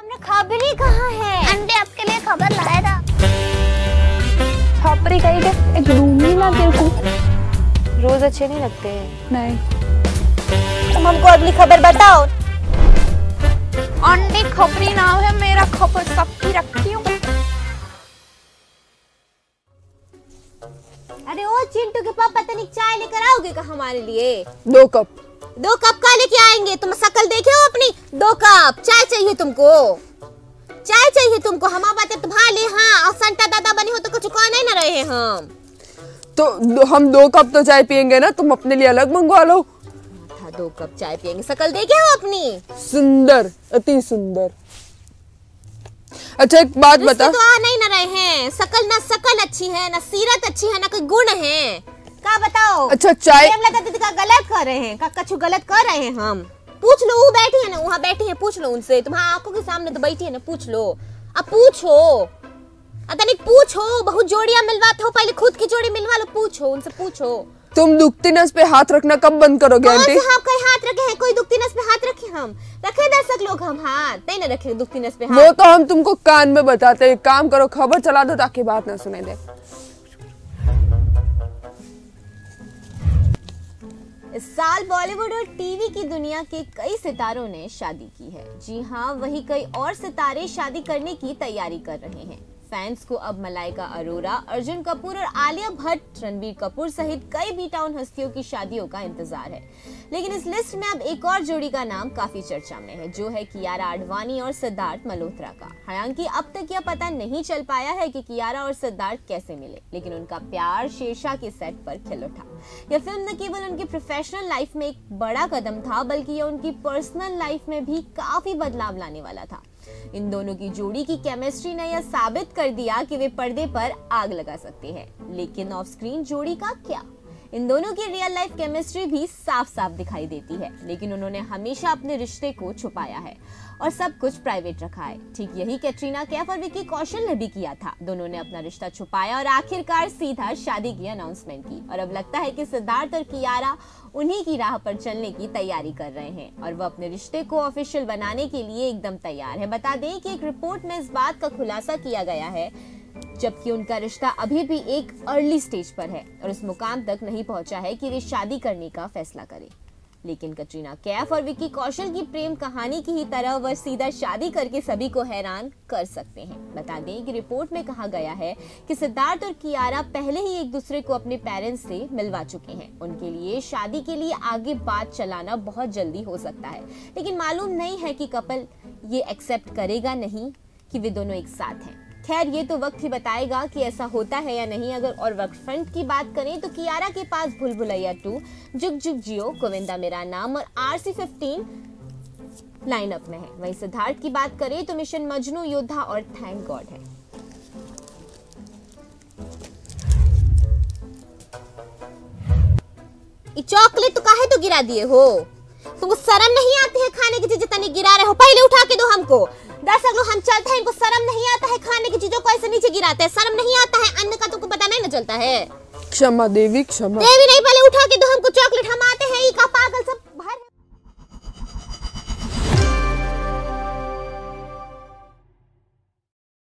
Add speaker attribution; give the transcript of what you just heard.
Speaker 1: हमने खबर ही कहाँ है?
Speaker 2: अंडे आपके लिए खबर लाया था।
Speaker 3: छापरी कहीं के एक रूम ही ना तेरे को
Speaker 1: रोज अच्छे नहीं लगते।
Speaker 3: नहीं।
Speaker 1: तुम हमको अगली खबर बताओ।
Speaker 3: अंडे खपरी नाम है मेरा खबर सबकी रखती हूँ।
Speaker 1: अरे ओ चिंटू के पापा तनिक चाय लेकर आओगे का हमारे लिए?
Speaker 4: दो कप।
Speaker 1: दो कप का लेके आएँगे? तुम शक्ल देखे हो अपनी चाय चाहिए तुमको। चाय चाहिए तुमको हम बातें तुम्हारे हाँ और संता दादा बने हो तो कुछ कह नहीं ना रहे हम।
Speaker 4: तो हम दो कप तो चाय पियेंगे ना तुम अपने लिए अलग मंगवा लो।
Speaker 1: था दो कप चाय पियेंगे। शक्ल देखे हो अपनी?
Speaker 4: सुंदर अति सुंदर। अच्छा एक बात बता।
Speaker 1: तो आ नहीं ना रहे हैं। सकल ना सकल अच्छी है ना सीरत अच्छी है ना कोई गुण है। का बताओ?
Speaker 4: अच्छा चाय
Speaker 1: लगा दीदी का गलत कर रहे हैं का कछु गलत कर रहे हैं हम? पूछ लो वो बैठी है ना वहाँ बैठी है पूछ लो उनसे। तुम्हारा आँखों के सामने तो बैठी है ना पूछ लो। अब पूछो। अतनिक पूछो बहुत जोड़ियाँ मिलवाते हो पहले खुद की जोड़ी मिलवा लो पूछो उनसे पूछो।
Speaker 4: तुम दुखती नस पे हाथ रखना कब बंद करोगे आंटी?
Speaker 1: हम कोई हाथ रखे हैं? कोई दुखती नस पे हाथ रखे हम? रखे दर्शक लोग हम हाथ नहीं ना रखे दुखती नस पे हाथ।
Speaker 4: वो तो हम तुमको कान में बताते हैं काम करो खबर चला दो ताकि बात ना सुने दे।
Speaker 1: इस साल बॉलीवुड और टीवी की दुनिया के कई सितारों ने शादी की है। जी हाँ वही कई और सितारे शादी करने की तैयारी कर रहे हैं। फैंस को अब मलाइका अरोरा, अर्जुन कपूर और आलिया भट्ट रणबीर कपूर सहित कई बी टाउन हस्तियों की शादियों का इंतज़ार है। लेकिन इस लिस्ट में अब एक और जोड़ी का नाम काफ़ी चर्चा में है, जो है कियारा आडवाणी और सिद्धार्थ मल्होत्रा का। हालाँकि अब तक यह पता नहीं चल पाया है कि कियारा और सिद्धार्थ कैसे मिले, लेकिन उनका प्यार शेरशाह के सेट पर खिल उठा। यह फ़िल्म न केवल उनकी प्रोफेशनल लाइफ में एक बड़ा कदम था, बल्कि यह उनकी पर्सनल लाइफ में भी काफ़ी बदलाव लाने वाला था। इन दोनों की जोड़ी की केमिस्ट्री ने यह साबित कर दिया कि वे पर्दे पर आग लगा सकते हैं। लेकिन ऑफ़ स्क्रीन जोड़ी का क्या? इन दोनों की रियल लाइफ केमिस्ट्री भी साफ़ साफ़ दिखाई देती है, लेकिन उन्होंने हमेशा अपने रिश्ते को छुपाया है और सब कुछ प्राइवेट रखा है। ठीक यही कैटरीना कैफ और विकी कौशल ने भी किया था। दोनों ने अपना रिश्ता छुपाया और आखिरकार सीधा शादी की अनाउंसमेंट की और अब लगता है कि सिद्धार्थ और कियारा उन्हीं की राह पर चलने की तैयारी कर रहे हैं और वह अपने रिश्ते को ऑफिशियल बनाने के लिए एकदम तैयार है। बता दें कि एक रिपोर्ट में इस बात का खुलासा किया गया है जबकि उनका रिश्ता अभी भी एक अर्ली स्टेज पर है और उस मुकाम तक नहीं पहुँचा है कि वे शादी करने का फैसला करें। लेकिन कटरीना कैफ और विकी कौशल की प्रेम कहानी की ही तरह वह सीधा शादी करके सभी को हैरान कर सकते हैं। बता दें कि रिपोर्ट में कहा गया है कि सिद्धार्थ और कियारा पहले ही एक दूसरे को अपने पेरेंट्स से मिलवा चुके हैं। उनके लिए शादी के लिए आगे बात चलाना बहुत जल्दी हो सकता है। लेकिन मालूम नहीं है कि कपल ये एक्सेप्ट करेगा नहीं कि वे दोनों एक साथ हैं। खैर, ये तो वक्त ही बताएगा कि ऐसा होता है या नहीं। अगर और वक्त फ्रंट की बात करें तो कियारा के पास भूल भुलैया टू, जुग जुग जियो, गोविंदा मेरा नाम और आर सी फिफ्टीन लाइनअप में है। वहीं सिद्धार्थ की बात करें तो मिशन मजनू, योद्धा और थैंक गॉड है। चॉकलेट तो काहे तो गिरा दिए हो? तुमको शर्म नहीं आती है खाने की चीज़ें तनी गिरा रहे हो? पहले उठा के दो हमको। दर्शक लोग हम चलते हैं इनको शर्म नहीं आता है खाने की चीज़ों को ऐसे नीचे गिराते हैं। शर्म नहीं आता है अन्न का तुमको पता नहीं ना चलता है।
Speaker 4: क्षमा देवी क्षमा।
Speaker 1: देवी नहीं पहले उठा के दो हमको चॉकलेट हम आते हैं। का पागल सब